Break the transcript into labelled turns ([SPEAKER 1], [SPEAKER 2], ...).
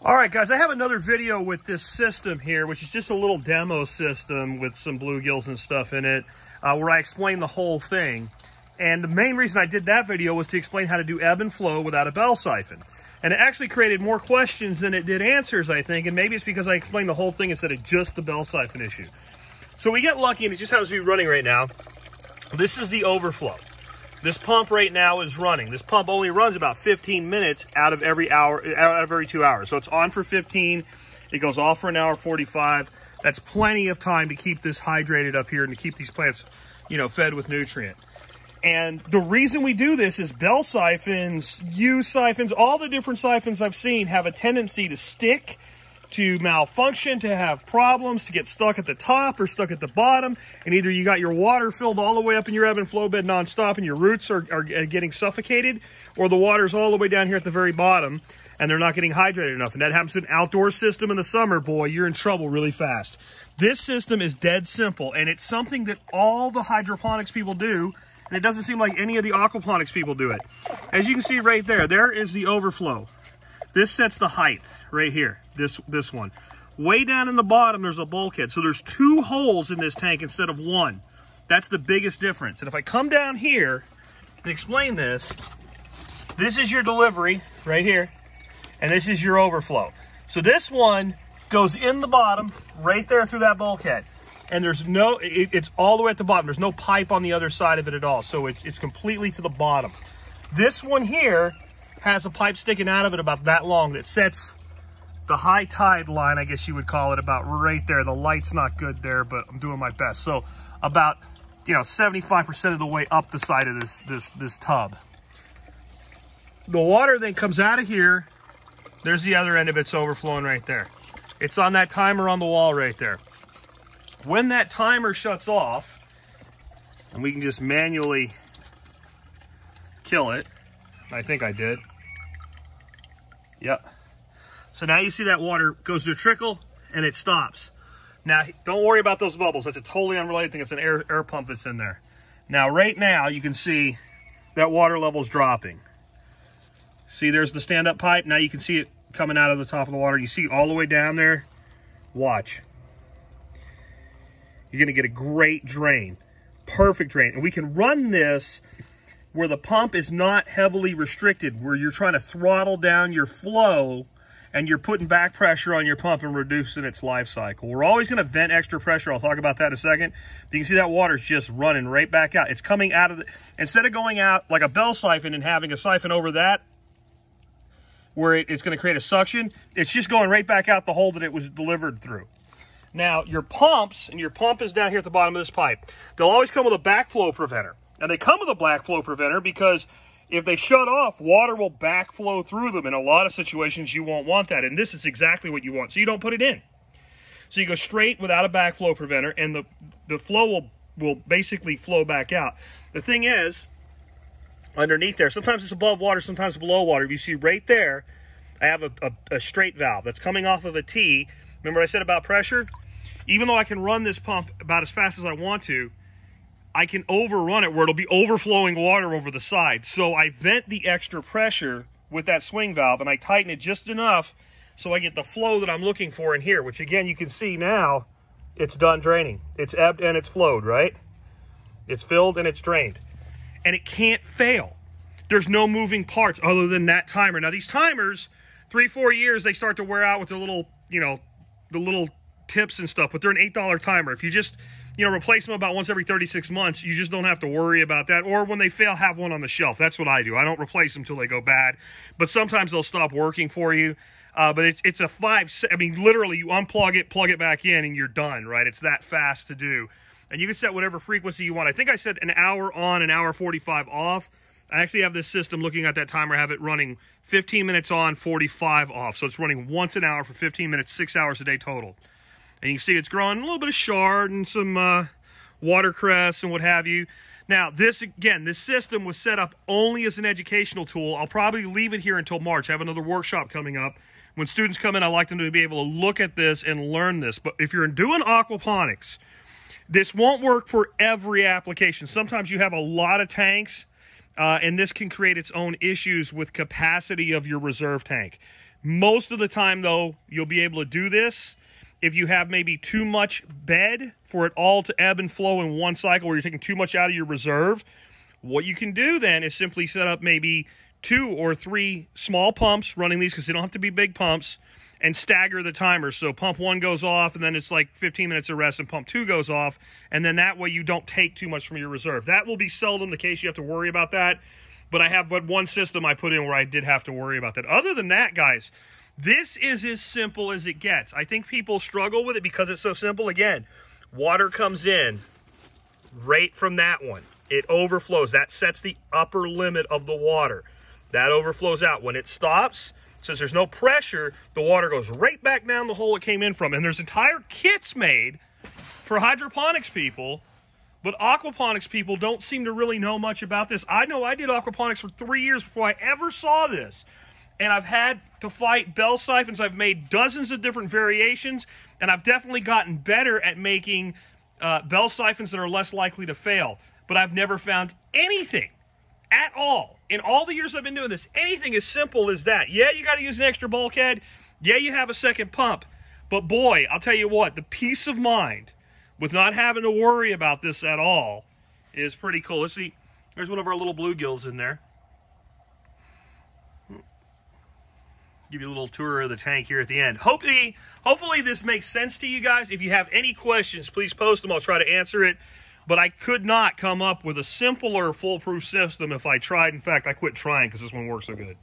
[SPEAKER 1] All right, guys, I have another video with this system here, which is just a little demo system with some bluegills and stuff in it, uh, where I explain the whole thing. And the main reason I did that video was to explain how to do ebb and flow without a bell siphon. And it actually created more questions than it did answers, I think. And maybe it's because I explained the whole thing instead of just the bell siphon issue. So we get lucky, and it just happens to be running right now. This is the overflow. This pump right now is running. This pump only runs about 15 minutes out of every hour, out of every two hours. So it's on for 15. It goes off for an hour 45. That's plenty of time to keep this hydrated up here and to keep these plants, you know, fed with nutrient. And the reason we do this is bell siphons, U siphons, all the different siphons I've seen have a tendency to stick, to malfunction, to have problems, to get stuck at the top or stuck at the bottom. And either you got your water filled all the way up in your ebb and flow bed nonstop and your roots are, are uh, getting suffocated, or the water's all the way down here at the very bottom and they're not getting hydrated enough. And that happens to an outdoor system in the summer, boy, you're in trouble really fast. This system is dead simple, and it's something that all the hydroponics people do and it doesn't seem like any of the aquaponics people do it. As you can see right there, there is the overflow. This sets the height right here, this, this one. Way down in the bottom, there's a bulkhead. So there's two holes in this tank instead of one. That's the biggest difference. And if I come down here and explain this, this is your delivery right here, and this is your overflow. So this one goes in the bottom, right there through that bulkhead and there's no, it, it's all the way at the bottom. There's no pipe on the other side of it at all. So it's, it's completely to the bottom. This one here has a pipe sticking out of it about that long that sets the high tide line, I guess you would call it, about right there. The light's not good there, but I'm doing my best. So about, you know, 75% of the way up the side of this, this, this tub. The water then comes out of here. There's the other end of it's overflowing right there. It's on that timer on the wall right there. When that timer shuts off, and we can just manually kill it, I think I did. Yep. So now you see that water goes to a trickle and it stops. Now, don't worry about those bubbles. That's a totally unrelated thing. It's an air, air pump that's in there. Now, right now, you can see that water level is dropping. See, there's the stand-up pipe. Now you can see it coming out of the top of the water. You see all the way down there. Watch you're going to get a great drain. Perfect drain. And we can run this where the pump is not heavily restricted, where you're trying to throttle down your flow and you're putting back pressure on your pump and reducing its life cycle. We're always going to vent extra pressure. I'll talk about that in a second. But you can see that water's just running right back out. It's coming out of the, instead of going out like a bell siphon and having a siphon over that, where it, it's going to create a suction, it's just going right back out the hole that it was delivered through. Now, your pumps, and your pump is down here at the bottom of this pipe, they'll always come with a backflow preventer. And they come with a backflow preventer because if they shut off, water will backflow through them. In a lot of situations, you won't want that. And this is exactly what you want. So you don't put it in. So you go straight without a backflow preventer, and the, the flow will, will basically flow back out. The thing is, underneath there, sometimes it's above water, sometimes below water. If you see right there, I have a, a, a straight valve that's coming off of a T Remember I said about pressure? Even though I can run this pump about as fast as I want to, I can overrun it where it'll be overflowing water over the side. So I vent the extra pressure with that swing valve and I tighten it just enough so I get the flow that I'm looking for in here, which again, you can see now it's done draining. It's ebbed and it's flowed, right? It's filled and it's drained. And it can't fail. There's no moving parts other than that timer. Now these timers, three, four years, they start to wear out with the little, you know, the little tips and stuff, but they're an $8 timer. If you just, you know, replace them about once every 36 months, you just don't have to worry about that. Or when they fail, have one on the shelf. That's what I do. I don't replace them until they go bad, but sometimes they'll stop working for you. Uh, but it's, it's a five, I mean, literally you unplug it, plug it back in and you're done, right? It's that fast to do. And you can set whatever frequency you want. I think I said an hour on, an hour 45 off. I actually have this system looking at that timer, I have it running 15 minutes on, 45 off. So it's running once an hour for 15 minutes, six hours a day total. And you can see it's growing a little bit of chard and some uh, watercress and what have you. Now, this, again, this system was set up only as an educational tool. I'll probably leave it here until March. I have another workshop coming up. When students come in, I like them to be able to look at this and learn this. But if you're doing aquaponics, this won't work for every application. Sometimes you have a lot of tanks uh, and this can create its own issues with capacity of your reserve tank. Most of the time, though, you'll be able to do this if you have maybe too much bed for it all to ebb and flow in one cycle where you're taking too much out of your reserve. What you can do then is simply set up maybe two or three small pumps running these because they don't have to be big pumps and stagger the timers. So pump one goes off and then it's like 15 minutes of rest and pump two goes off. And then that way you don't take too much from your reserve. That will be seldom the case. You have to worry about that. But I have but one system I put in where I did have to worry about that. Other than that, guys, this is as simple as it gets. I think people struggle with it because it's so simple. Again, water comes in right from that one. It overflows. That sets the upper limit of the water. That overflows out. When it stops, since there's no pressure, the water goes right back down the hole it came in from. And there's entire kits made for hydroponics people, but aquaponics people don't seem to really know much about this. I know I did aquaponics for three years before I ever saw this. And I've had to fight bell siphons. I've made dozens of different variations, and I've definitely gotten better at making uh, bell siphons that are less likely to fail. But I've never found anything at all in all the years I've been doing this, anything as simple as that. Yeah, you got to use an extra bulkhead. Yeah, you have a second pump. But boy, I'll tell you what, the peace of mind with not having to worry about this at all is pretty cool. Let's see. There's one of our little bluegills in there. Give you a little tour of the tank here at the end. Hopefully, hopefully this makes sense to you guys. If you have any questions, please post them. I'll try to answer it but I could not come up with a simpler foolproof system if I tried. In fact, I quit trying because this one works so good.